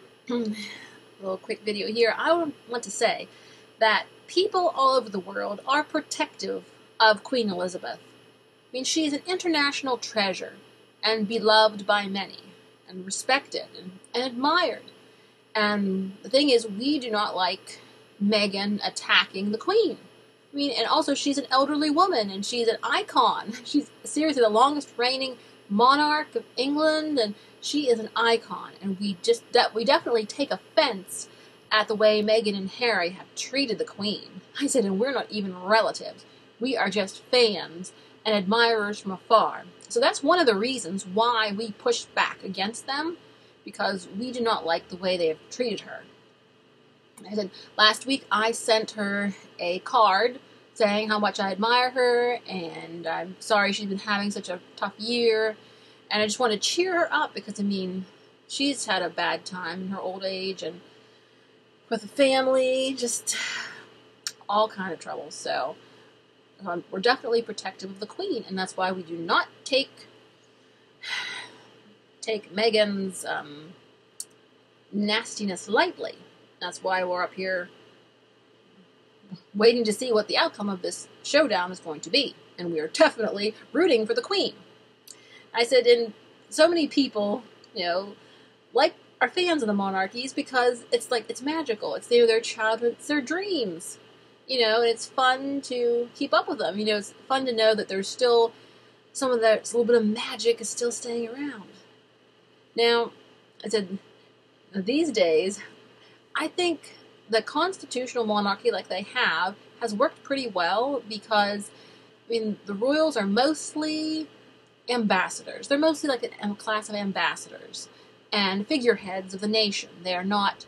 little quick video here. I want to say that people all over the world are protective of Queen Elizabeth. I mean, she is an international treasure and beloved by many, and respected and, and admired. And the thing is, we do not like Meghan attacking the Queen. I mean, and also she's an elderly woman and she's an icon. She's seriously the longest reigning monarch of England, and she is an icon. And we just de- we definitely take offense at the way Meghan and Harry have treated the Queen. I said, and we're not even relatives. We are just fans and admirers from afar. So that's one of the reasons why we pushed back against them, because we do not like the way they have treated her. I said, last week I sent her a card saying how much I admire her and I'm sorry she's been having such a tough year. And I just want to cheer her up because, I mean, she's had a bad time in her old age and with the family, just all kind of troubles. So um, we're definitely protective of the queen, and that's why we do not take take Meghan's um, nastiness lightly. That's why we're up here waiting to see what the outcome of this showdown is going to be. And we are definitely rooting for the queen. I said, and so many people, you know, like are fans of the monarchies because it's like it's magical. It's their their childhood, it's their dreams. You know, and it's fun to keep up with them. You know, it's fun to know that there's still some of that a little bit of magic is still staying around. Now, I said these days, I think the constitutional monarchy like they have has worked pretty well because I mean the royals are mostly ambassadors. They're mostly like a class of ambassadors and figureheads of the nation. They're not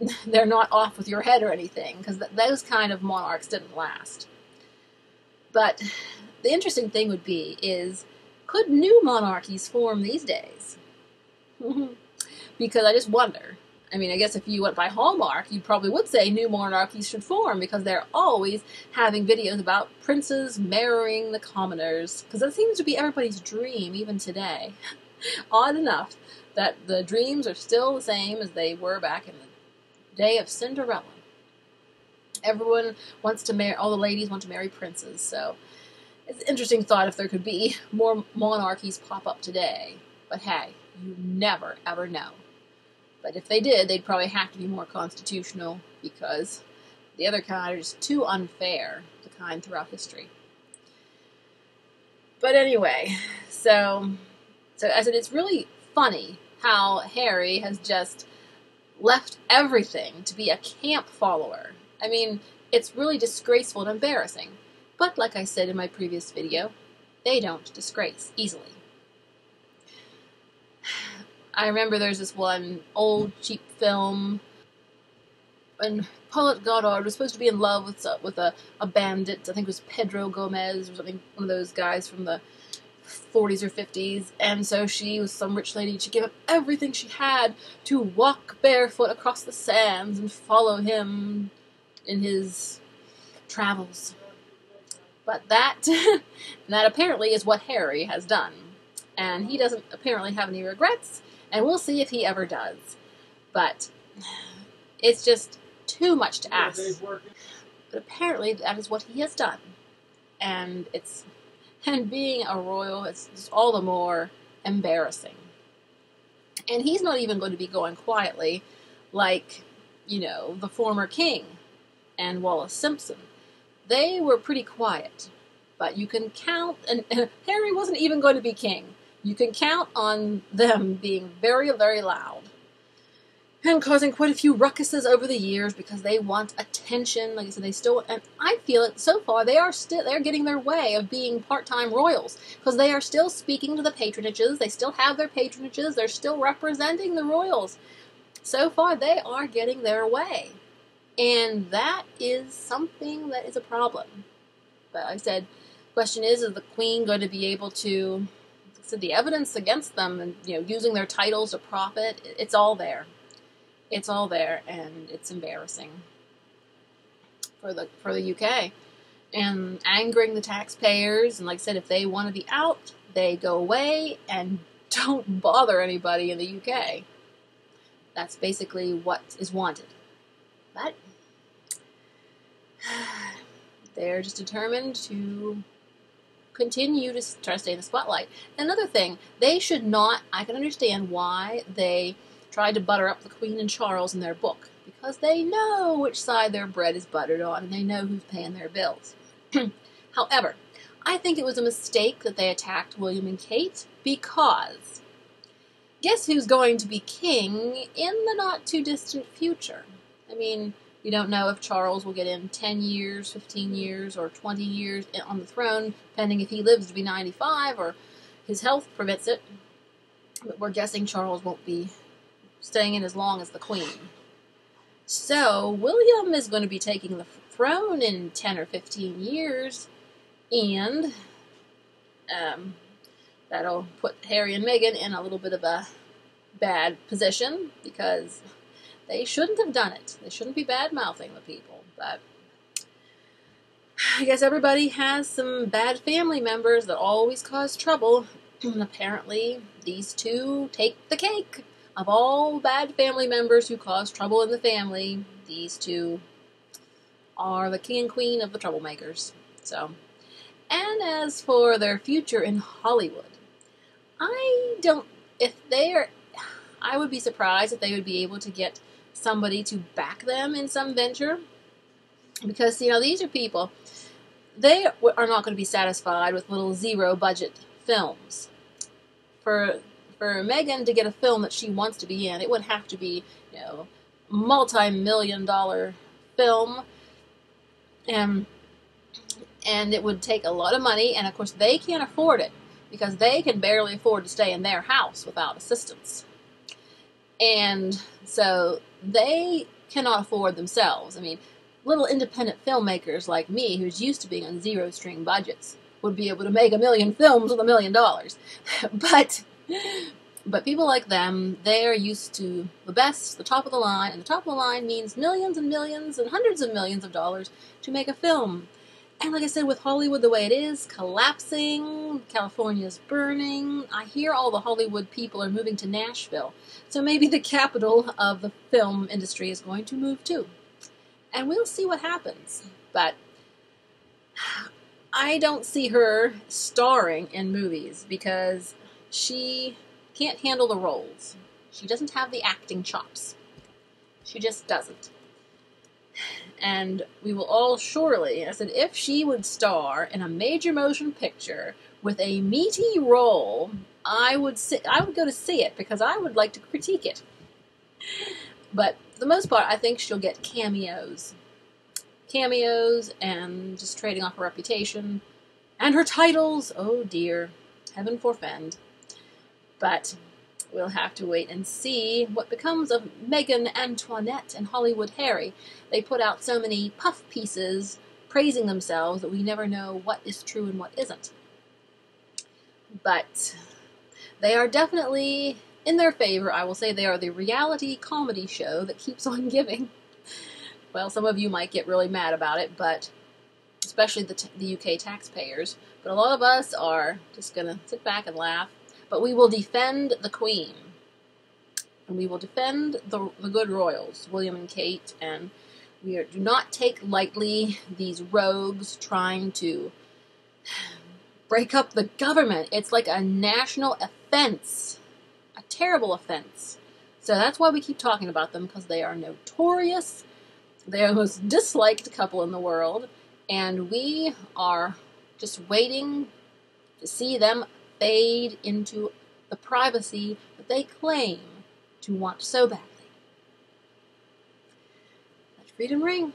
they're not off with your head or anything because th- those kind of monarchs didn't last. But the interesting thing would be is could new monarchies form these days? because I just wonder I mean, I guess if you went by Hallmark, you probably would say new monarchies should form because they're always having videos about princes marrying the commoners. Because that seems to be everybody's dream, even today. Odd enough that the dreams are still the same as they were back in the day of Cinderella. Everyone wants to marry, all the ladies want to marry princes, so it's an interesting thought if there could be more monarchies pop up today. But hey, you never ever know. But if they did, they'd probably have to be more constitutional because the other kind are just too unfair, the kind throughout history. But anyway, so so I said it's really funny how Harry has just left everything to be a camp follower. I mean, it's really disgraceful and embarrassing. But like I said in my previous video, they don't disgrace easily. I remember there's this one old cheap film, and Paulette Goddard was supposed to be in love with with a, a bandit. I think it was Pedro Gomez or something, one of those guys from the 40s or 50s. And so she was some rich lady. She gave up everything she had to walk barefoot across the sands and follow him in his travels. But that, that apparently is what Harry has done. And he doesn't apparently have any regrets and we'll see if he ever does. But it's just too much to ask. But apparently, that is what he has done, and it's and being a royal is just all the more embarrassing. And he's not even going to be going quietly, like you know the former king and Wallis Simpson. They were pretty quiet, but you can count. And, and Harry wasn't even going to be king you can count on them being very, very loud and causing quite a few ruckuses over the years because they want attention. Like I said, they still, and I feel it so far, they are still, they're getting their way of being part time royals because they are still speaking to the patronages. They still have their patronages. They're still representing the royals. So far, they are getting their way. And that is something that is a problem. But like I said, question is, is the queen going to be able to the evidence against them and you know using their titles to profit, it's all there. It's all there, and it's embarrassing for the for the UK and angering the taxpayers. And like I said, if they want to be out, they go away and don't bother anybody in the UK. That's basically what is wanted. But they're just determined to continue to try to stay in the spotlight. Another thing, they should not, I can understand why they tried to butter up the Queen and Charles in their book, because they know which side their bread is buttered on and they know who's paying their bills. However, I think it was a mistake that they attacked William and Kate because guess who's going to be king in the not too distant future? I mean, we don't know if Charles will get in 10 years, 15 years, or 20 years on the throne, depending if he lives to be 95 or his health permits it. But we're guessing Charles won't be staying in as long as the Queen. So, William is going to be taking the throne in 10 or 15 years, and um, that'll put Harry and Meghan in a little bit of a bad position because they shouldn't have done it. They shouldn't be bad mouthing the people. But I guess everybody has some bad family members that always cause trouble. And apparently, these two take the cake. Of all bad family members who cause trouble in the family, these two are the king and queen of the troublemakers. So, and as for their future in Hollywood, I don't. If they are, I would be surprised if they would be able to get somebody to back them in some venture. Because, you know, these are people, they are not going to be satisfied with little zero budget films. For for Meghan to get a film that she wants to be in, it would have to be, you know, multi-million dollar film. And and it would take a lot of money and of course they can't afford it because they can barely afford to stay in their house without assistance. And so they cannot afford themselves. I mean, little independent filmmakers like me, who's used to being on zero string budgets, would be able to make a million films with a million dollars. But but people like them, they are used to the best, the top of the line, and the top of the line means millions and millions and hundreds of millions of dollars to make a film. And like I said, with Hollywood the way it is, collapsing, California's burning, I hear all the Hollywood people are moving to Nashville. So maybe the capital of the film industry is going to move too. And we'll see what happens. But I don't see her starring in movies because she can't handle the roles. She doesn't have the acting chops. She just doesn't and we will all surely, I said, if she would star in a major motion picture with a meaty role, I would sit, I would go to see it because I would like to critique it. But for the most part, I think she'll get cameos, cameos, and just trading off her reputation and her titles. Oh dear, heaven forfend. But we'll have to wait and see what becomes of Meghan Antoinette and Hollywood Harry. They put out so many puff pieces praising themselves that we never know what is true and what isn't. But they are definitely in their favor. I will say they are the reality comedy show that keeps on giving. Well, some of you might get really mad about it, but especially the, the UK taxpayers. But a lot of us are just going to sit back and laugh but we will defend the Queen. And we will defend the, the good royals, William and Kate, and we are, do not take lightly these rogues trying to break up the government. It's like a national offense, a terrible offense. So that's why we keep talking about them because they are notorious. They are the most disliked couple in the world, and we are just waiting to see them fade into the privacy that they claim to want so badly. Let freedom ring.